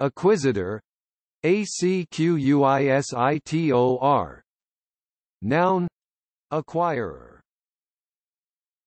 Acquisitor ACQUISITOR Noun Acquirer.